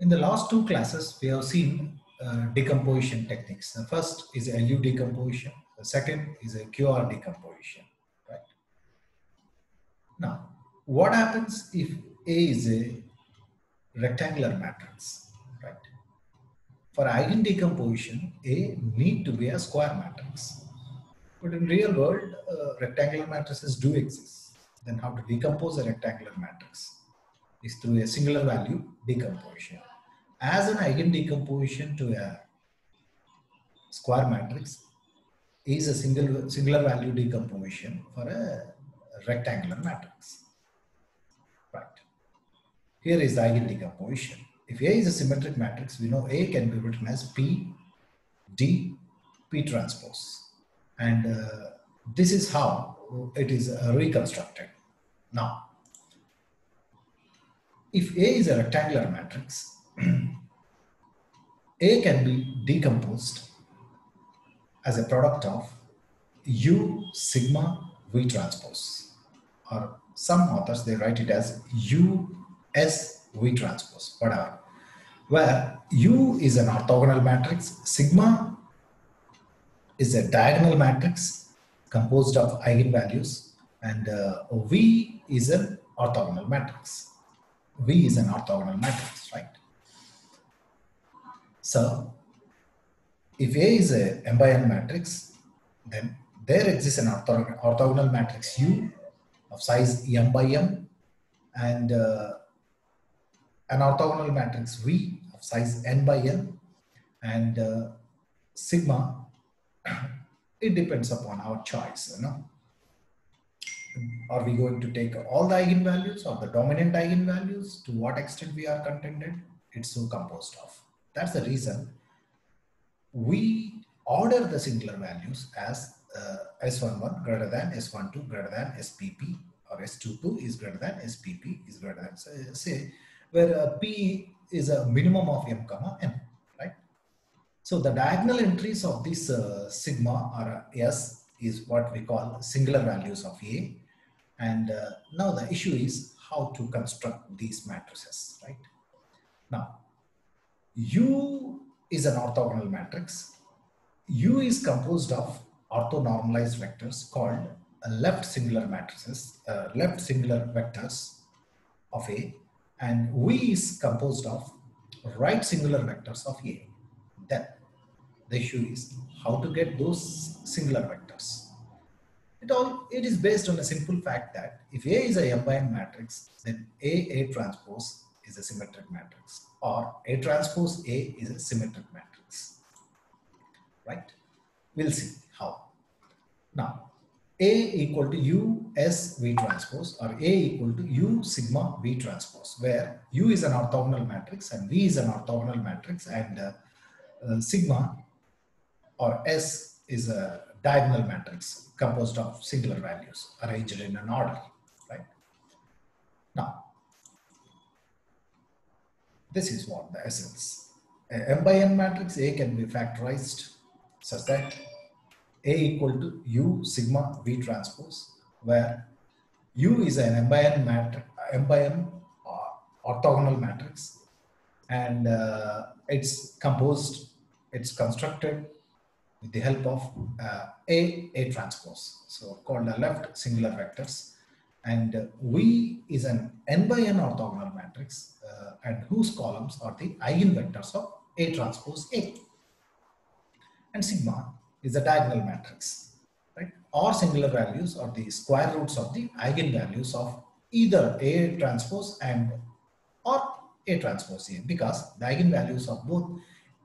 In the last two classes, we have seen uh, decomposition techniques. The first is LU decomposition. The second is a QR decomposition, right? Now, what happens if A is a rectangular matrix, right? For eigen decomposition, A need to be a square matrix. But in real world, uh, rectangular matrices do exist. Then how to decompose a rectangular matrix is through a singular value decomposition as an eigen decomposition to a square matrix is a single singular value decomposition for a rectangular matrix. Right. Here is the eigen decomposition. If A is a symmetric matrix, we know A can be written as P, D, P transpose. And uh, this is how it is uh, reconstructed. Now, if A is a rectangular matrix, A can be decomposed as a product of U sigma V transpose or some authors they write it as U S V transpose whatever where U is an orthogonal matrix sigma is a diagonal matrix composed of eigenvalues and uh, V is an orthogonal matrix. V is an orthogonal matrix right so if A is a m by n matrix, then there exists an orthogonal matrix U of size m by m and uh, an orthogonal matrix V of size n by n and uh, sigma, it depends upon our choice, you know. Are we going to take all the eigenvalues or the dominant eigenvalues? To what extent we are contented? It's so composed of. That's the reason we order the singular values as uh, S11 greater than S12 greater than SPP or S22 is greater than SPP is greater than say where uh, P is a minimum of M comma N, right? So the diagonal entries of this uh, sigma or S is what we call singular values of A. And uh, now the issue is how to construct these matrices, right? Now, U is an orthogonal matrix. U is composed of orthonormalized vectors called left singular matrices, uh, left singular vectors of A, and V is composed of right singular vectors of A. Then the issue is how to get those singular vectors. It all it is based on a simple fact that if A is a m by n matrix, then A A transpose is a symmetric matrix or A transpose A is a symmetric matrix, right? We'll see how. Now, A equal to U S V transpose or A equal to U sigma V transpose, where U is an orthogonal matrix and V is an orthogonal matrix and uh, uh, sigma or S is a diagonal matrix composed of singular values arranged in an order, right? Now, this is what the essence. A m by n matrix A can be factorized such that A equal to U sigma V transpose, where U is an m by n matrix, m by n uh, orthogonal matrix, and uh, it's composed, it's constructed with the help of uh, A A transpose, so called the left singular vectors and V is an n by n orthogonal matrix uh, and whose columns are the eigenvectors of A transpose A. And sigma is a diagonal matrix, right? Or singular values or the square roots of the eigenvalues of either A transpose and or A transpose A because the eigenvalues of both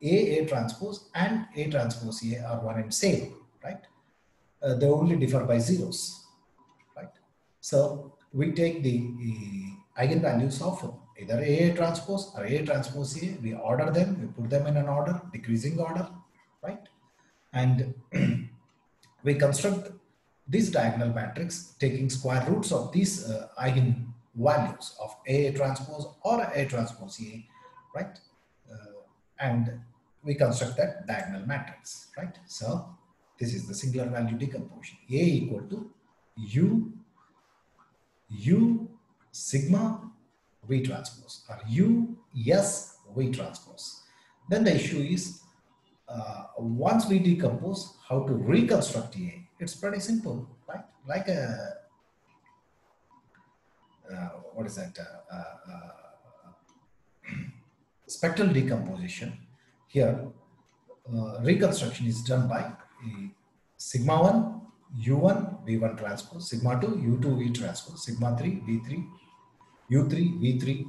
A A transpose and A transpose A are one and same, right? Uh, they only differ by zeros so we take the eigenvalues of either A transpose or A transpose A, we order them, we put them in an order, decreasing order, right? And we construct this diagonal matrix taking square roots of these uh, eigenvalues of A transpose or A transpose A, right? Uh, and we construct that diagonal matrix, right? So this is the singular value decomposition. A equal to U U sigma V transpose or U S V transpose. Then the issue is uh, once we decompose, how to reconstruct A. It's pretty simple, right? Like a uh, what is that? Uh, uh, uh, spectral decomposition. Here, reconstruction is done by sigma 1 u1 v1 transpose, sigma 2 u2 v transpose, sigma 3 v3 u3 v3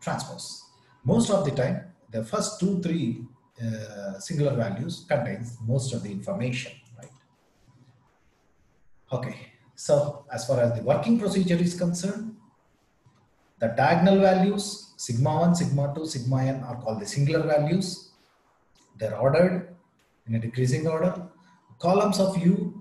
transpose. Most of the time, the first two, three uh, singular values contains most of the information, right? Okay, so as far as the working procedure is concerned, the diagonal values, sigma 1, sigma 2, sigma n are called the singular values. They're ordered in a decreasing order. Columns of u,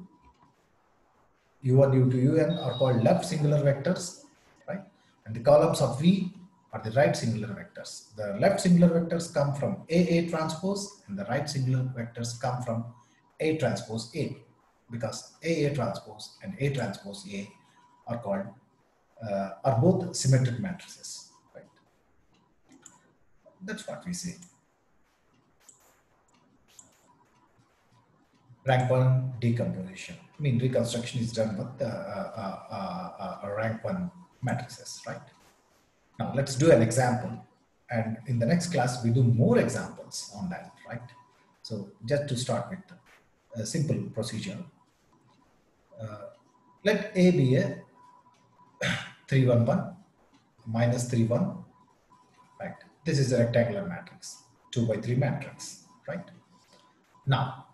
u1, u2, un are called left singular vectors, right? And the columns of v are the right singular vectors. The left singular vectors come from AA transpose and the right singular vectors come from A transpose A because AA transpose and A transpose A are called uh, are both symmetric matrices, right? That's what we say. Rank 1 decomposition. I mean, reconstruction is done with uh, uh, uh, uh rank 1 matrices, right? Now let's do an example. And in the next class, we do more examples on that, right? So just to start with a simple procedure. Uh, let A be a 311 minus 31, right? This is a rectangular matrix, 2 by 3 matrix, right? Now,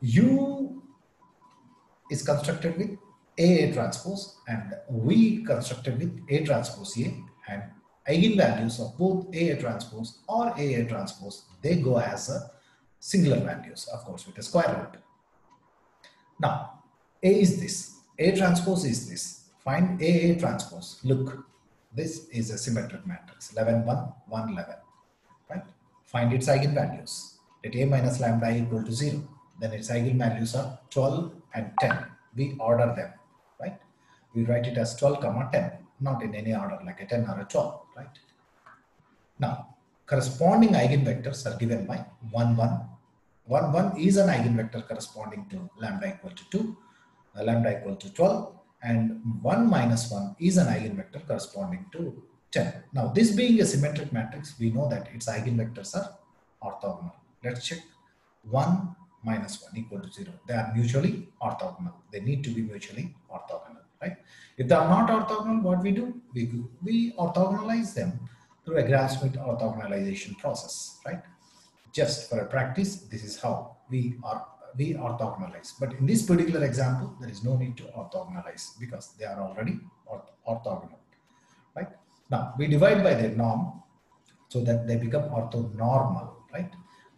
U is constructed with A, A transpose and V constructed with A transpose A and eigenvalues of both A transpose or A transpose, they go as a singular values, of course, with a square root. Now, A is this, A transpose is this. Find A transpose. Look, this is a symmetric matrix, 11, 1, 1, 11, right? Find its eigenvalues. Let A minus lambda equal to 0. Then its eigenvalues are 12 and 10. We order them, right? We write it as 12 comma 10 not in any order like a 10 or a 12, right? Now, corresponding eigenvectors are given by 1, 1. 1, 1 is an eigenvector corresponding to lambda equal to 2, uh, lambda equal to 12, and 1 minus 1 is an eigenvector corresponding to 10. Now, this being a symmetric matrix, we know that its eigenvectors are orthogonal. Let's check. 1 minus 1 equal to 0. They are mutually orthogonal. They need to be mutually orthogonal right? If they are not orthogonal, what we do? We, we orthogonalize them through a Gram-Schmidt orthogonalization process, right? Just for a practice, this is how we are we orthogonalize. But in this particular example, there is no need to orthogonalize because they are already orth orthogonal, right? Now, we divide by their norm so that they become orthonormal, right?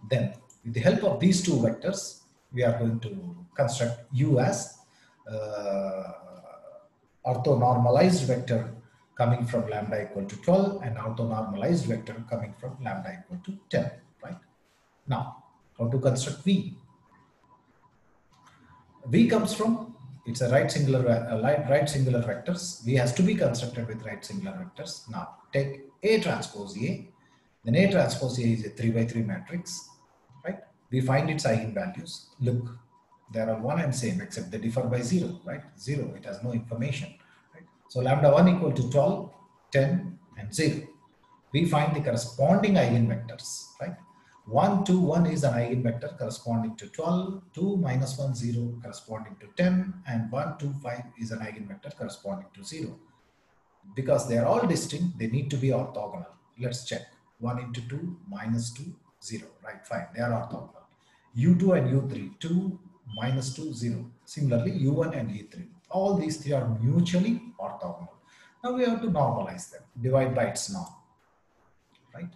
Then, with the help of these two vectors, we are going to construct U as uh, orthonormalized vector coming from lambda equal to 12 and orthonormalized vector coming from lambda equal to 10, right? Now, how to construct V? V comes from, it's a right singular, uh, right singular vectors. V has to be constructed with right singular vectors. Now, take A transpose A, then A transpose A is a 3 by 3 matrix? We find its eigenvalues. Look, they are all one and same except they differ by 0, right? 0, it has no information. Right? So lambda 1 equal to 12, 10 and 0. We find the corresponding eigenvectors, right? 1, 2, 1 is an eigenvector corresponding to 12, 2, minus 1, 0 corresponding to 10 and 1, 2, 5 is an eigenvector corresponding to 0. Because they are all distinct, they need to be orthogonal. Let's check. 1 into 2 minus 2, 0, right? Fine, they are orthogonal. U2 and U3, 2, minus 2, 0. Similarly, u1 and e3. All these three are mutually orthogonal. Now we have to normalize them, divide by its norm, right?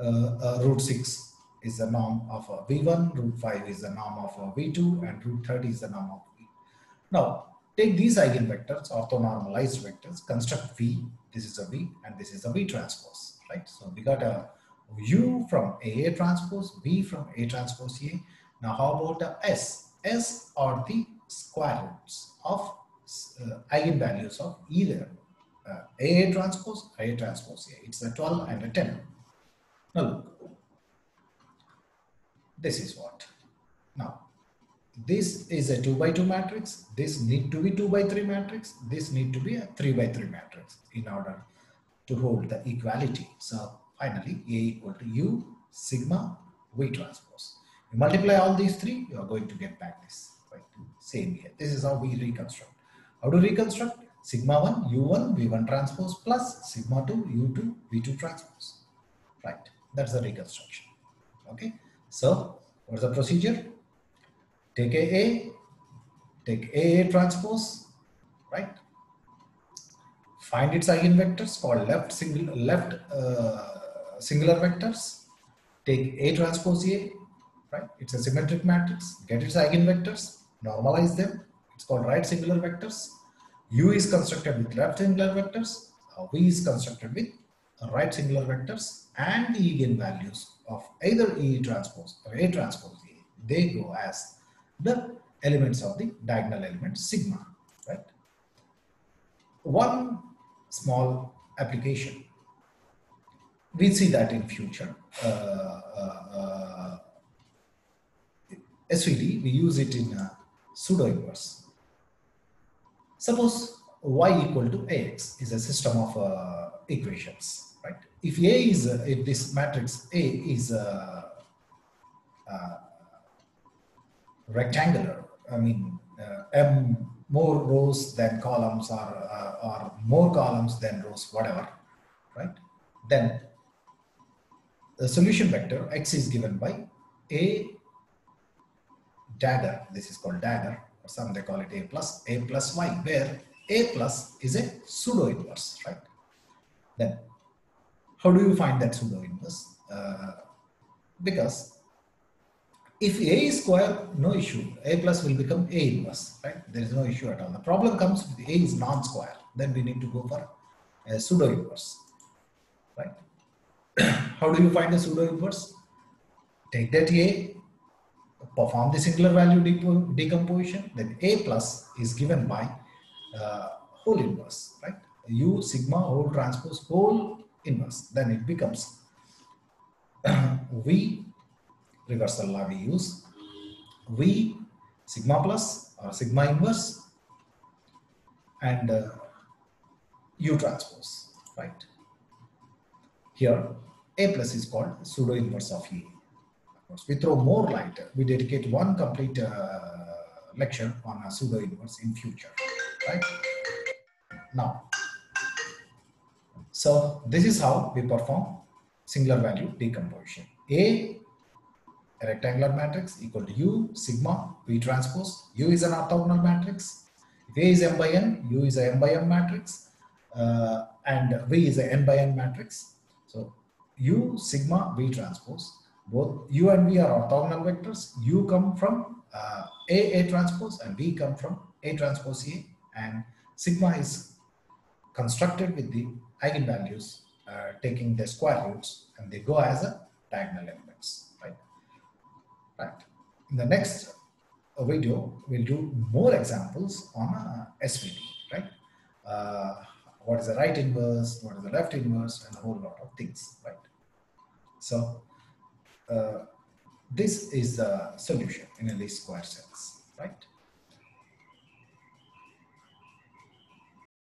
Uh, uh, root 6 is the norm of a v1, root 5 is the norm of a v2, and root 30 is the norm of v. Now, take these eigenvectors, orthonormalized vectors, construct v, this is a v, and this is a v transpose, right? So we got a u from a, transpose, B from a transpose a. Now how about the S? S are the square roots of uh, eigenvalues of either uh, A transpose, A transpose A. It's a 12 and a 10. Now look, this is what. Now, this is a 2 by 2 matrix. This need to be 2 by 3 matrix. This need to be a 3 by 3 matrix in order to hold the equality. So finally, A equal to U sigma V transpose. You multiply all these three, you are going to get back this. Right? Same here. This is how we reconstruct. How to reconstruct? Sigma 1 U1 V1 transpose plus sigma 2 U2 V2 transpose. Right. That's the reconstruction. Okay. So what's the procedure? Take a A, take A transpose, right? Find its eigenvectors called left single left uh, singular vectors. Take A transpose A, right? It's a symmetric matrix. Get its eigenvectors, normalize them. It's called right singular vectors. U is constructed with left singular vectors. Uh, v is constructed with right singular vectors and the eigenvalues of either E transpose or A transpose A. They go as the elements of the diagonal element sigma, right? One small application. We see that in future. Uh, uh, uh, SVD, we use it in pseudo inverse. Suppose y equal to ax is a system of uh, equations, right? If A is, uh, if this matrix A is uh, rectangular, I mean, m more rows than columns or, or more columns than rows, whatever, right? Then the solution vector x is given by a dagger, this is called dagger, or some they call it a plus, a plus y, where a plus is a pseudo inverse, right? Then, how do you find that pseudo inverse? Uh, because if A is square, no issue. A plus will become A inverse, right? There is no issue at all. The problem comes if A is non-square. Then we need to go for a pseudo inverse, right? How do you find the pseudo inverse? Take that A, perform the singular value decomposition, then A plus is given by uh, whole inverse, right? U sigma whole transpose whole inverse. Then it becomes V reversal law we use V sigma plus or sigma inverse and uh, U transpose, right? Here, A plus is called pseudo inverse of E. Of course, we throw more light. We dedicate one complete uh, lecture on a pseudo inverse in future, right? Now, so this is how we perform singular value decomposition. A a rectangular matrix equal to U sigma V transpose. U is an orthogonal matrix. If A is m by n, U is a m by m matrix, uh, and V is a n by n matrix. So U sigma V transpose. Both U and V are orthogonal vectors. U come from uh, A A transpose and V come from A transpose A, and sigma is constructed with the eigenvalues uh, taking the square roots, and they go as a diagonal elements. Right. Right. In the next video, we'll do more examples on uh, SVD, right? Uh, what is the right inverse, what is the left inverse, and a whole lot of things, right? So, uh, this is the solution in a least square sense, right?